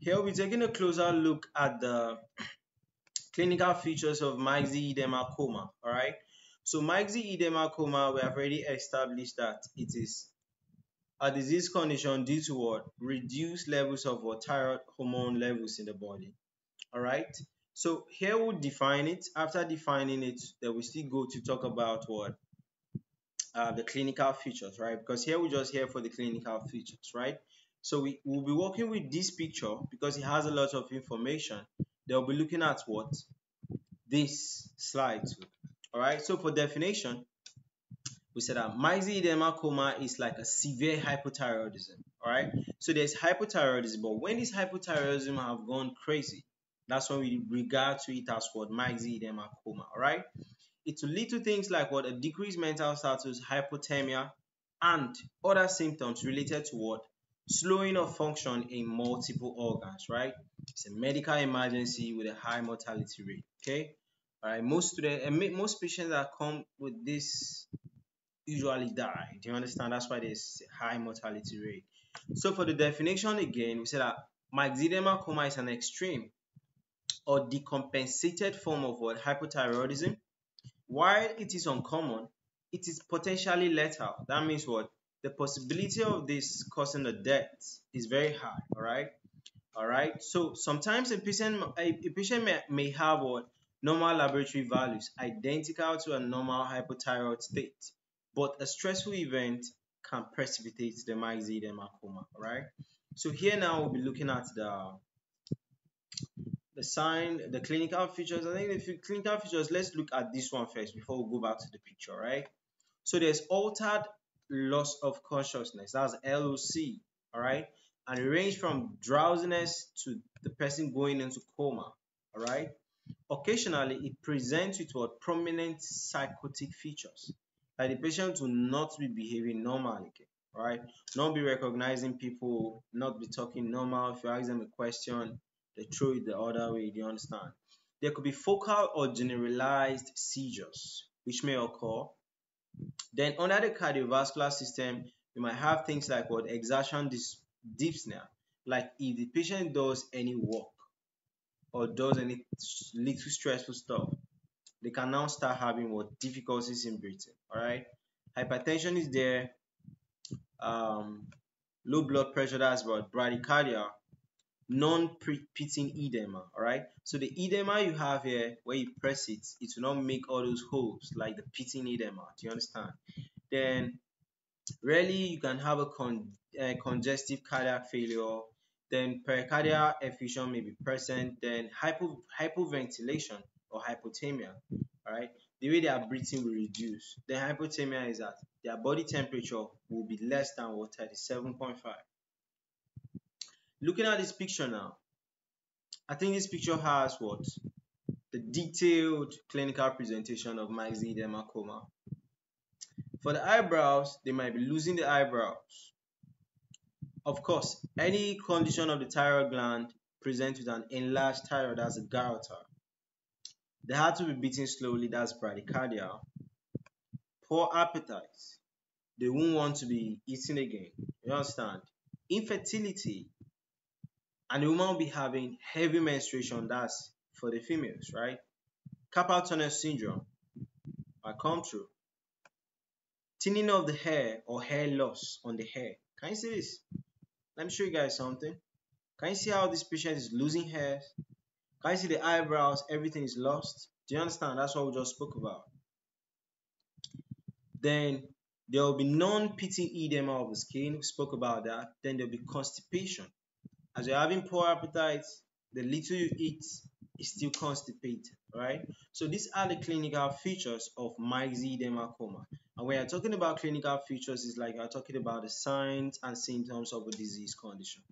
Here we're taking a closer look at the clinical features of myxedema coma. All right. So myxedema coma, we have already established that it is a disease condition due to what reduced levels of what thyroid hormone levels in the body. All right. So here we'll define it. After defining it, then we still go to talk about what uh, the clinical features, right? Because here we're just here for the clinical features, right? So we will be working with this picture because it has a lot of information. They'll be looking at what this slide too. All right. So for definition, we said that myxedema coma is like a severe hypothyroidism. All right. So there's hypothyroidism, but when this hypothyroidism have gone crazy, that's when we regard to it as what myxedema coma. All right. It will lead to things like what a decreased mental status, hypothermia, and other symptoms related to what slowing of function in multiple organs, right? It's a medical emergency with a high mortality rate, okay? All right, most students most patients that come with this usually die. Do you understand? That's why there's a high mortality rate. So for the definition again, we say that myxedema coma is an extreme or decompensated form of what hypothyroidism. While it is uncommon, it is potentially lethal. That means what? The possibility of this causing a death is very high all right? All right? So sometimes a patient a, patient may, may have what? Normal laboratory values identical to a normal hypothyroid state. But a stressful event can precipitate the myxedema coma all right? So here now we'll be looking at the the sign the clinical features. I think the clinical features let's look at this one first before we go back to the picture right? So there's altered loss of consciousness. That's LOC. All right. And it range from drowsiness to the person going into coma. All right. Occasionally, it presents with what prominent psychotic features. Like the patient will not be behaving normally. Right. Not be recognizing people, not be talking normal. If you ask them a question, they throw it the other way. Do you understand? There could be focal or generalized seizures, which may occur then under the cardiovascular system, you might have things like what exertion dyspnea, like if the patient does any work or does any little stressful stuff, they can now start having what difficulties in breathing. All right, hypertension is there, um, low blood pressure that's what bradycardia, non-pitting edema all right? So the edema you have here where you press it it will not make all those holes like the pitting edema do you understand? Then rarely you can have a con uh, congestive cardiac failure then pericardial effusion may be present then hypo hypoventilation or hypothermia all right? The way they are breathing will reduce. The hypothermia is that their body temperature will be less than what 37.5 looking at this picture now, I think this picture has what? The detailed clinical presentation of myxedema coma. For the eyebrows, they might be losing the eyebrows. Of course, any condition of the thyroid gland presents with an enlarged thyroid as a goiter. They have to be beating slowly, that's bradycardia. Poor appetite. They won't want to be eating again. You understand? Infertility and the woman will be having heavy menstruation that's for the females right? Carpal tunnel syndrome I come true thinning of the hair or hair loss on the hair. Can you see this? Let me show you guys something. Can you see how this patient is losing hair? Can you see the eyebrows everything is lost? Do you understand? That's what we just spoke about. Then there will be non-pitting edema of the skin. We spoke about that. Then there'll be constipation as you're having poor appetite, the little you eat is still constipated, right? So these are the clinical features of myxedema coma. And when you're talking about clinical features, it's like you're talking about the signs and symptoms of a disease condition.